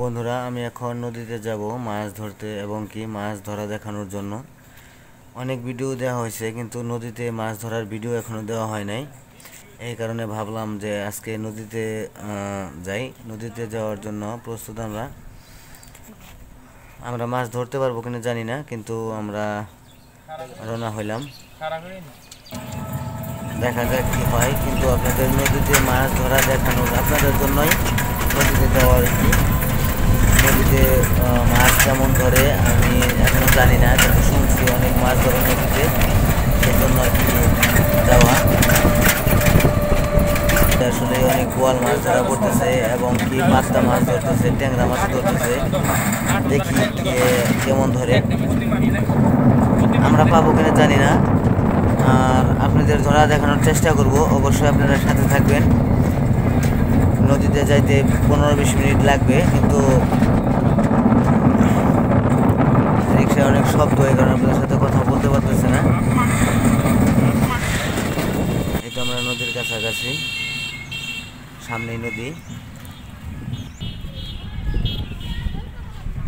বন্ধুরা, আমি এখন নদীতে যাব মাছ ধরতে এবং কি মাছ ধরা দেখানোর জন্য। অনেক ভিডিও দেওয়া হয়েছে, কিন্তু নদীতে মাছ ধরার ভিডিও এখনও দেওয়া হয় নাই। এই কারণে ভাবলাম যে আজকে নদীতে যাই। নদীতে যাওয়ার জন্য প্রস্তুত আমরা। আমরা মাছ ধরতে পারব কিনা জানি না, কিন্তু আমরা রওনা হইলাম। দেখা যাক কি হয়, কিন্তু আপনাদের নদীতে মাছ ধরা দেখানোর আপনাদের জন্যই নদীতে যাওয়া কি। নদীতে মাছ কেমন ধরে, আমি এখনও জানি না, কিন্তু শুনছি অনেক মাছ ধরে নদীতে। সেই জন্য আর কি যাওয়া। আসলে অনেক গোয়াল মাছ ধরা পড়তেছে এবং কি পাত্তা মাছ ধরতেছে, ট্যাংরা মাছ ধরতেছে, দেখি কেমন ধরে। আমরা পাবো কিনা জানি না। আর আপনাদের ধরা দেখানোর চেষ্টা করব। অবশ্যই আপনারা সাথে থাকবেন। নদীতে যাইতে পনেরো বিশ মিনিট লাগবে, কিন্তু রিক্সায় অনেক শব্দ, এই কারণে আপনাদের সাথে কথা বলতে পারতেছে না। এই তো আমরা নদীর কাছাকাছি, সামনেই নদী।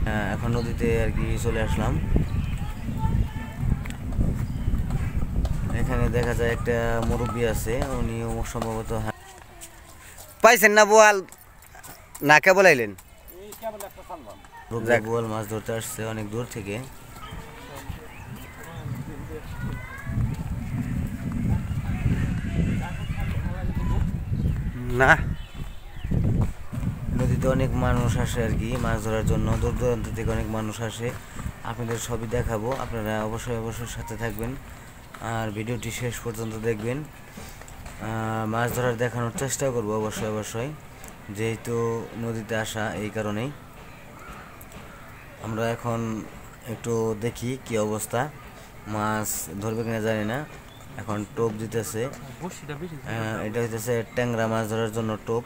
হ্যাঁ এখন নদীতে আর কি চলে আসলাম। এখানে দেখা যায় একটা মুরব্বী আছে উনি সম্ভবত পাইছেন না বোয়াল? না কে বলাইলেন বোয়াল মাছ ধরতে আসছে অনেক দূর থেকে। না। নদীতে অনেক মানুষ আসে আর কি মাছ ধরার জন্য। দূর দূরান্ত থেকে অনেক মানুষ আসে। আপনাদের সবই দেখাবো। আপনারা অবশ্যই অবশ্যই সাথে থাকবেন। আর ভিডিওটি শেষ পর্যন্ত দেখবেন। মাছ ধরার দেখানোর চেষ্টা করব অবশ্যই অবশ্যই। যেহেতু নদীতে আসা এই কারণেই। আমরা এখন একটু দেখি কি অবস্থা। মাছ ধরবে কিনা জানি না। এখন টোপ দিতেছে। এটা হইতেছে ট্যাংরা মাছ ধরার জন্য টোপ।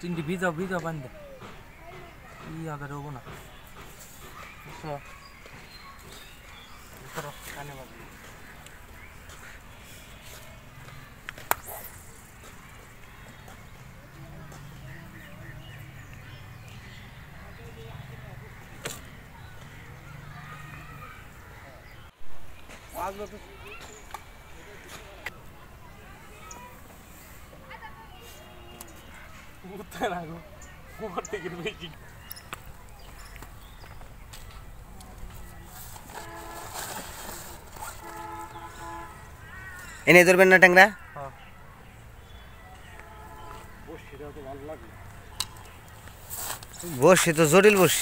তিনটি ভিজা ভিজা বান্ধে। ই হব না। বুঝছ? ধরো, কানে না গো উপর তো জটিল এনে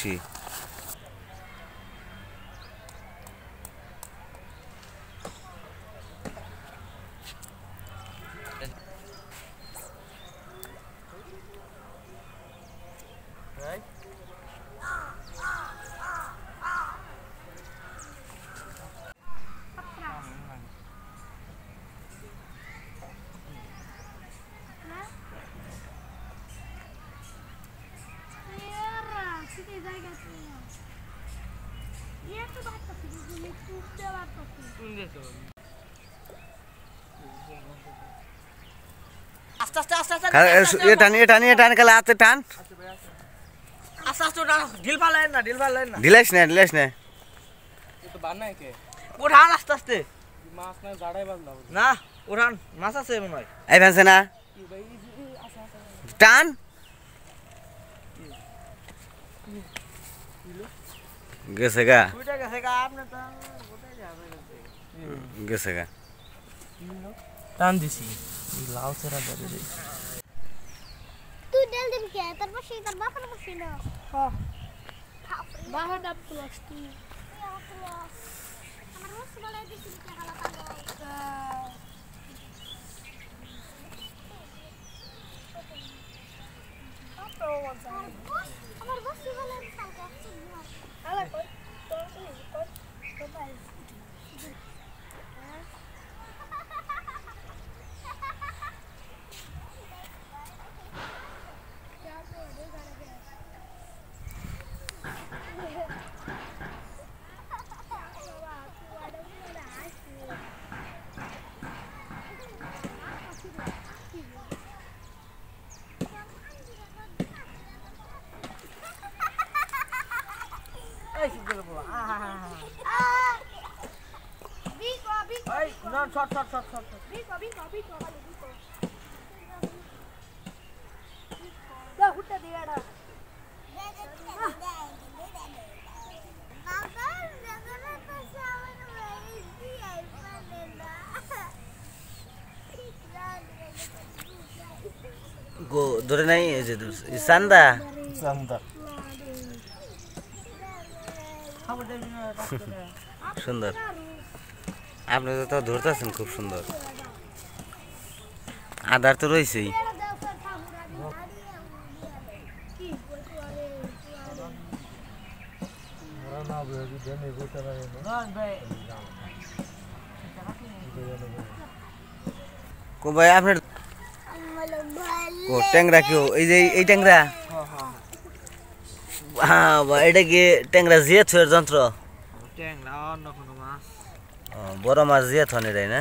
ধরবেন না ট্যাংরা হ্যাঁ বসছি তো জটিল বসছি আস্তে আস্তে আস্তে আস্তে খা- এ- এ টান এ টান এ টান খেলে হাতে টান আস্তে আস্তে উঠান ঢিল ফালেন না ঢিল ফালেন না ঢিলাইস না ঢিলাইস না উঠান আস্তে আস্তে না উঠান মাছ আছে মনে হয় এই ফেলছে না টান গেছে গা? গেছে গা টান দিছি লাউ চেরা ধরে দিই তুই ডেল দিবি কে? তার বাপের পাশে না? বাবা ডাব প্লাস তুই। আমার রস বলে sor sor sor sor. Bico, bico, bico, vale, bico. Da hutta diyada. गो दूर नहीं है दूर संदा संदा सुंदर আপনি তো ধরতেছেন খুব সুন্দর। আদার তো রয়েছেই। ভাই ট্যাংরা এই যে, এই ট্যাংরা। হ্যাঁ এটা কি ট্যাংরা জিয়ে থয়ের যন্ত্র? ট্যাংরা, অন্য কোনো বড় মাছ জিয়ে থন এটাই না?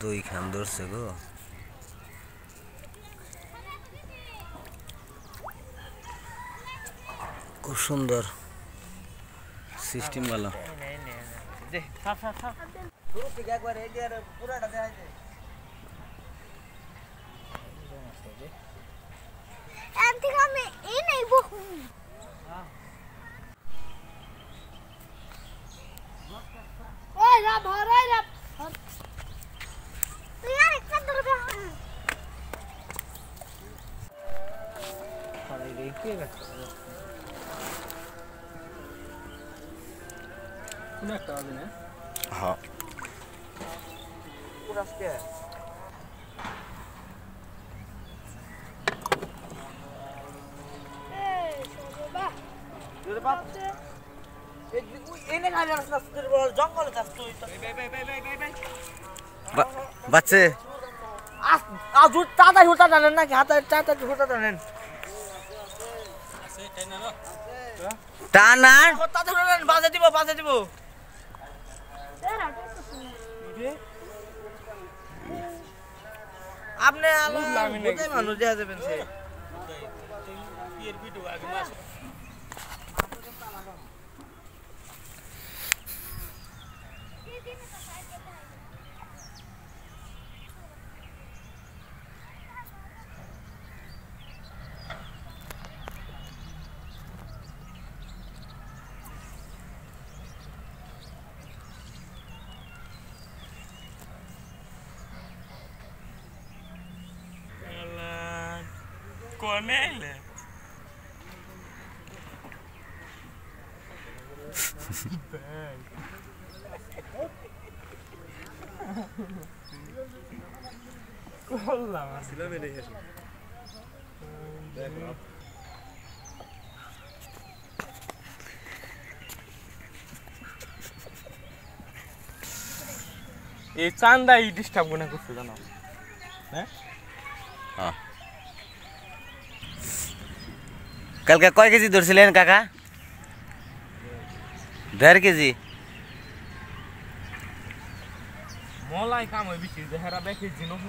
দুই খান ধরছে গো। খুব সুন্দর। সিস্টেম ভালো। আমি এই নেই বহু ওই রা ভরাই রা তুই আর একটা ধরবে খালাই রে কে একটা হবে না? হ্যাঁ। পুরা কে এই সরবা তোর বাপ। এনে খালি রাস্তা তোর জঙ্গলে যাস তুই তো। বা- বাচ্চে। আজ হুটা টানেন নাকি? হাতে তাতা হুটা টানেন। টান আর বাজে দিব বাজে দিব এরা তো আপনি আল্লাহ বুঝে মানুষ দেয়া যাবেন সে Cornélia. এই চান্দাই ডিস্টার্ব মনে করছে জানো কালকে কয় কেজি ধরছিলেন কাকা? দেড় কেজি? মলাই কাম হয়ে বেশি যে হেরা দেখে জিনুক